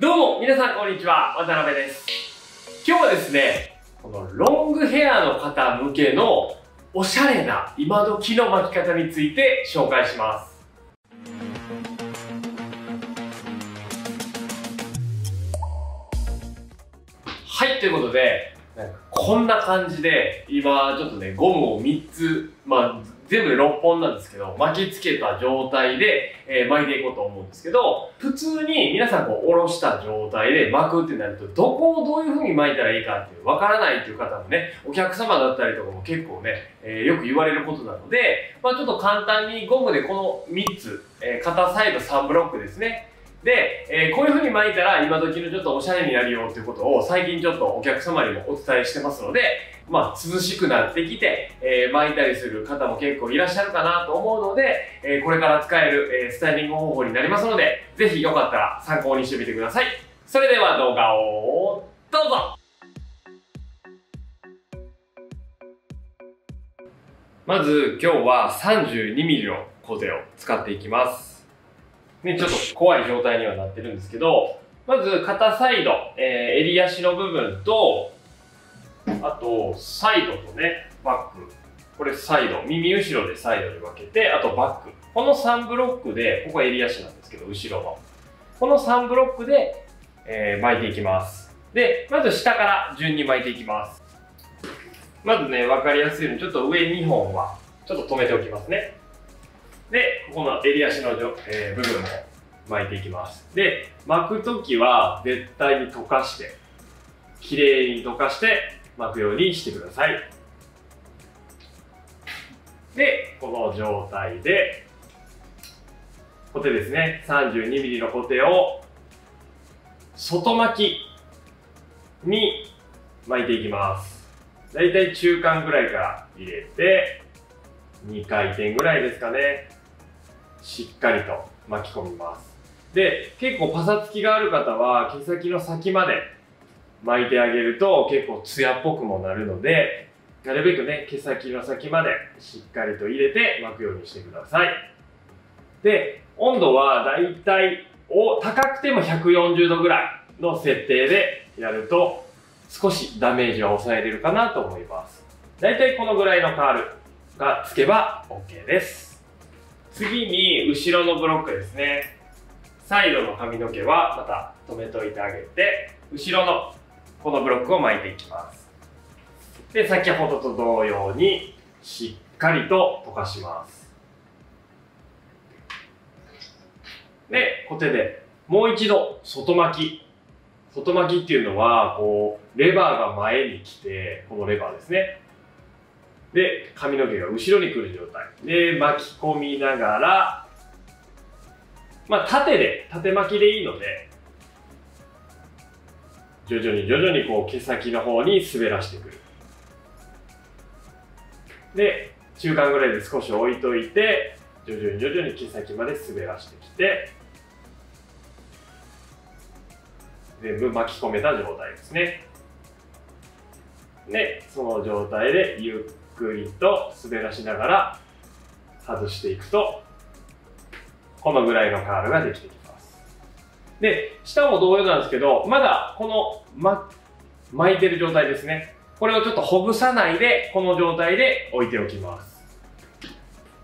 どうも、皆さんこんにちは。渡辺です。今日はですね、このロングヘアの方向けのおしゃれな今時の巻き方について紹介します。はい、ということで、なんかこんな感じで、今ちょっとね、ゴムを3つ、まあ、全部で6本なんですけど、巻きつけた状態で、えー巻いていこうと思うんですけど、普通に皆さんこう、下ろした状態で巻くってなると、どこをどういう風に巻いたらいいかっていう、わからないっていう方もね、お客様だったりとかも結構ね、えーよく言われることなので、まあちょっと簡単にゴムでこの3つ、えー片サイド3ブロックですね、で、えーこういう風に巻いたら今時のちょっとおしゃれになるよっていうことを最近ちょっとお客様にもお伝えしてますので、まあ涼しくなってきて、えー巻いたりする方も結構いらっしゃるかなと思うので、えーこれから使える、えースタイリング方法になりますので、ぜひよかったら参考にしてみてください。それでは動画をどうぞまず今日は 32mm のコテを使っていきます。ね、ちょっと怖い状態にはなってるんですけど、まず片サイド、えー襟足の部分と、あとサイドとね、バック。これサイド、耳後ろでサイドに分けて、あとバック。この3ブロックで、ここは襟足なんですけど、後ろの。この3ブロックで、えー巻いていきます。で、まず下から順に巻いていきます。まずね、分かりやすいように、ちょっと上2本は、ちょっと止めておきますね。で、ここの襟足の、えー部分も巻いていきます。で、巻くときは絶対に溶かして、綺麗に溶かして巻くようにしてください。で、この状態で、コテですね、32mm のコテを外巻きに巻いていきます。だいたい中間ぐらいから入れて、2回転ぐらいですかね。しっかりと巻き込みます。で、結構パサつきがある方は毛先の先まで巻いてあげると結構ツヤっぽくもなるので、なるべくね、毛先の先までしっかりと入れて巻くようにしてください。で、温度はだいたいお高くても140度ぐらいの設定でやると少しダメージは抑えれるかなと思います。だいたいこのぐらいのカールがつけば OK です。次に後ろのブロックですね。サイドの髪の毛はまた止めといてあげて、後ろのこのブロックを巻いていきます。で、先ほどと同様にしっかりと溶かします。で、コテでもう一度外巻き。外巻きっていうのは、こう、レバーが前に来て、このレバーですね。で、髪の毛が後ろに来る状態。で、巻き込みながら、まあ、縦で、縦巻きでいいので、徐々に徐々にこう毛先の方に滑らしてくる。で、中間ぐらいで少し置いといて、徐々に徐々に毛先まで滑らしてきて、全部巻き込めた状態ですね。で、その状態でゆっくりと滑らしながら外していくと、このぐらいのカールができてきます。で、下も同様なんですけど、まだこの、ま、巻いてる状態ですね。これをちょっとほぐさないで、この状態で置いておきます。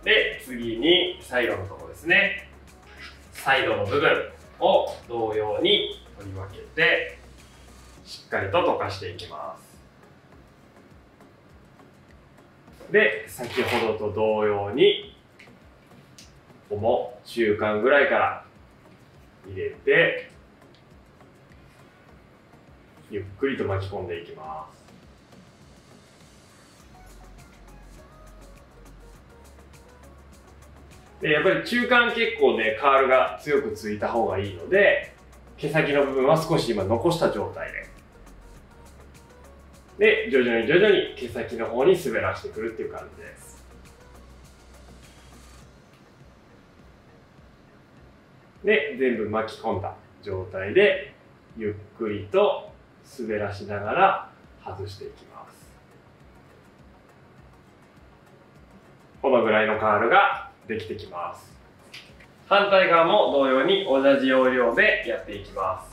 で、次にサイドのとこですね。サイドの部分を同様に取り分けて、しっかりと溶かしていきます。で、先ほどと同様に、ここも中間ぐらいから入れて、ゆっくりと巻き込んでいきます。で、やっぱり中間結構ね、カールが強くついた方がいいので、毛先の部分は少し今残した状態で。で、徐々に徐々に毛先の方に滑らしてくるっていう感じです。で、全部巻き込んだ状態で、ゆっくりと滑らしながら外していきます。このぐらいのカールができてきます反対側も同様に同じ要領でやっていきます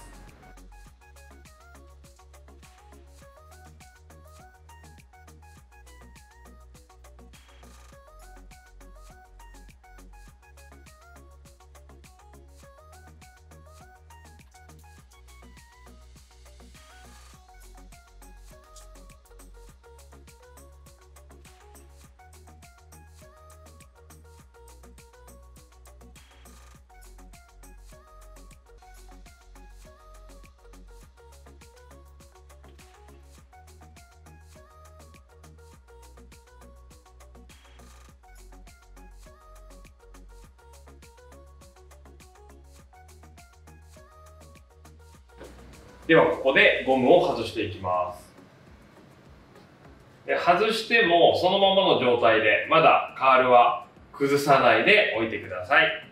ではここでゴムを外していきます。で外してもそのままの状態でまだカールは崩さないでおいてください。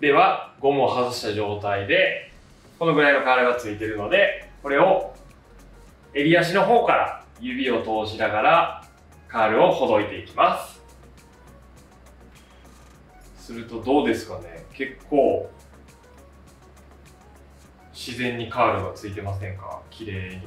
ではゴムを外した状態でこのぐらいのカールがついているのでこれを襟足の方から指を通しながらカールをほどいていきます。するとどうですかね。結構自然にカールがついてませんか？綺麗に。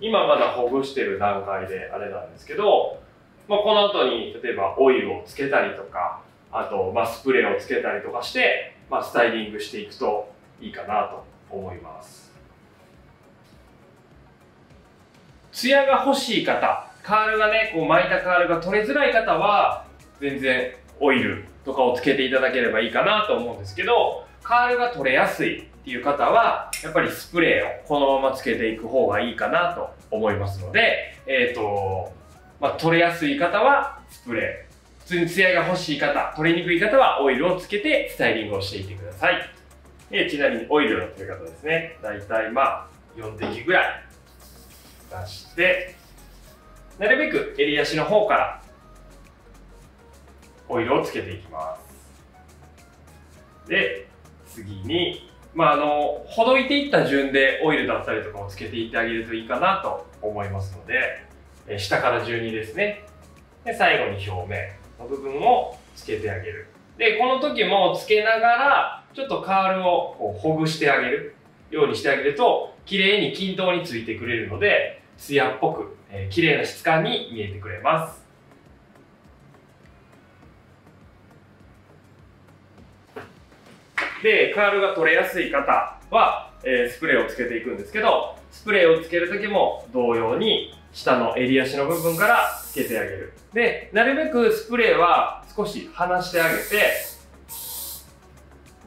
今まだほぐしてる段階であれなんですけど、まあ、この後に例えばオイルをつけたりとかあと、まあ、スプレーをつけたりとかして、まあ、スタイリングしていくといいかなと思います。ツヤが欲しい方。カールがね、こう巻いたカールが取れづらい方は、全然オイルとかをつけていただければいいかなと思うんですけど、カールが取れやすいっていう方は、やっぱりスプレーをこのままつけていく方がいいかなと思いますので、えっ、ー、と、まあ、取れやすい方はスプレー。普通にツヤが欲しい方、取れにくい方はオイルをつけてスタイリングをしていってください。でちなみにオイルのつけ方ですね。だいたいまあ4滴ぐらい出して、なるべく襟足の方からオイルをつけていきます。で次にまああのほどいていった順でオイルだったりとかをつけていってあげるといいかなと思いますので下から順にですね。で最後に表面の部分をつけてあげる。でこの時もつけながらちょっとカールをこうほぐしてあげるようにしてあげると綺麗に均等についてくれるのでツヤっぽく、えー、綺麗な質感に見えてくれます。で、カールが取れやすい方は、えー、スプレーをつけていくんですけど、スプレーをつけるときも同様に下の襟足の部分からつけてあげる。で、なるべくスプレーは少し離してあげて、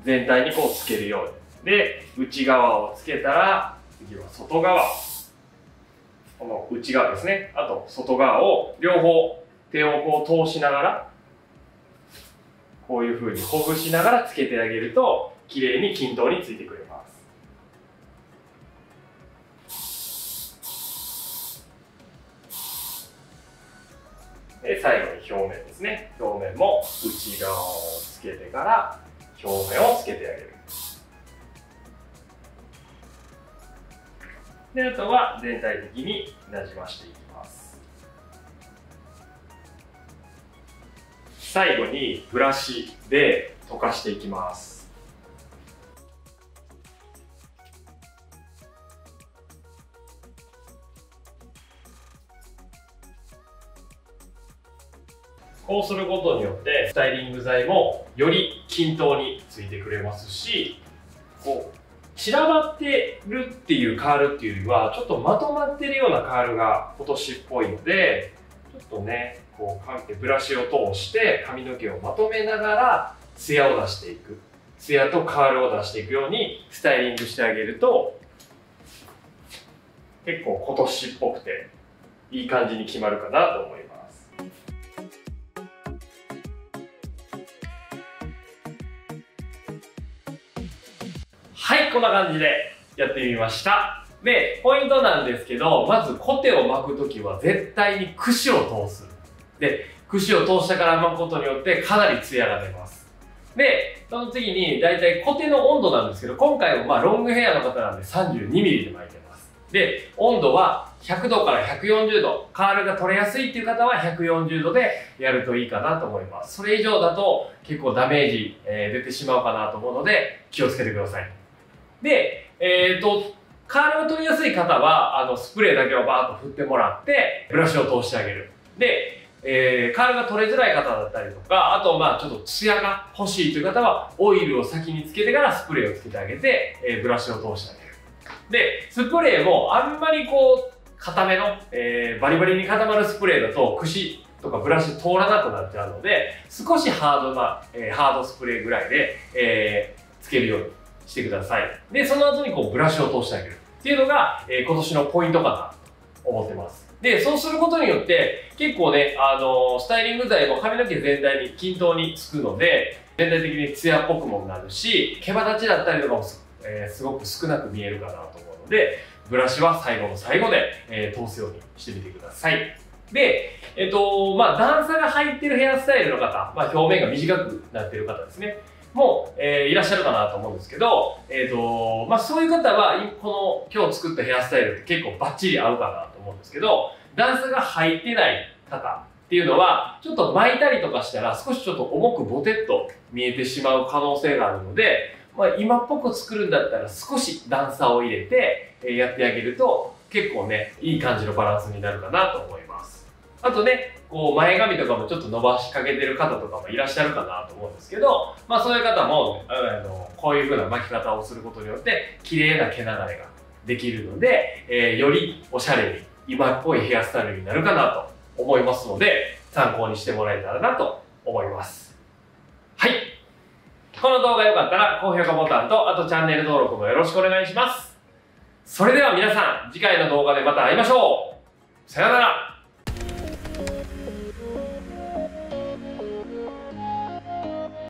全体にこうつけるように。で、内側をつけたら、次は外側。この内側ですね。あと外側を両方手をこう通しながら、こういう風にほぐしながらつけてあげると、綺麗に均等についてくれます。で、最後に表面ですね。表面も内側をつけてから表面をつけてあげる。であとは全体的になじましていきます。最後にブラシで溶かしていきます。こうすることによってスタイリング剤もより均等についてくれますしこう散らばってるっていうカールっていうよりは、ちょっとまとまってるようなカールが今年っぽいので、ちょっとね、こうかて、ブラシを通して髪の毛をまとめながら、ツヤを出していく。ツヤとカールを出していくようにスタイリングしてあげると、結構今年っぽくて、いい感じに決まるかなと思います。はいこんな感じでやってみましたでポイントなんですけどまずコテを巻く時は絶対に串を通すで串を通したから巻くことによってかなりツヤが出ますで、その次に、だいたい固定の温度なんですけど、今回はまあロングヘアの方なんで 32mm で巻いてます。で、温度は100度から140度。カールが取れやすいっていう方は140度でやるといいかなと思います。それ以上だと結構ダメージ、えー、出てしまうかなと思うので気をつけてください。で、えっ、ー、と、カールが取りやすい方は、あの、スプレーだけをバーッと振ってもらって、ブラシを通してあげる。で、えー、カールが取れづらい方だったりとか、あと、まあ、ちょっとツヤが欲しいという方は、オイルを先につけてからスプレーをつけてあげて、えー、ブラシを通してあげる。で、スプレーもあんまりこう、固めの、えー、バリバリに固まるスプレーだと、串とかブラシ通らなくなっちゃうので、少しハードな、えー、ハードスプレーぐらいで、えー、つけるようにしてください。で、その後にこう、ブラシを通してあげる。っていうのが、えー、今年のポイントかなと思ってます。で、そうすることによって、結構ね、あのー、スタイリング剤も髪の毛全体に均等につくので、全体的にツヤっぽくもなるし、毛羽立ちだったりとかもす,、えー、すごく少なく見えるかなと思うので、ブラシは最後の最後で、えー、通すようにしてみてください。で、えっ、と、まあ、段差が入ってるヘアスタイルの方、まあ、表面が短くなってる方ですね。も、えー、いらっしゃるかなと思うんですけど、えっ、ー、と、まあ、そういう方は、この今日作ったヘアスタイルって結構バッチリ合うかなと思うんですけど、段差が入ってない方っていうのは、ちょっと巻いたりとかしたら少しちょっと重くボテッと見えてしまう可能性があるので、まあ、今っぽく作るんだったら少し段差を入れて、え、やってあげると結構ね、いい感じのバランスになるかなと思います。あとね、こう前髪とかもちょっと伸ばしかけてる方とかもいらっしゃるかなと思うんですけど、まあそういう方も、あのこういう風な巻き方をすることによって綺麗な毛流れができるので、えー、よりおしゃれに今っぽいヘアスタイルになるかなと思いますので、参考にしてもらえたらなと思います。はい。この動画良かったら高評価ボタンと、あとチャンネル登録もよろしくお願いします。それでは皆さん、次回の動画でまた会いましょうさよなら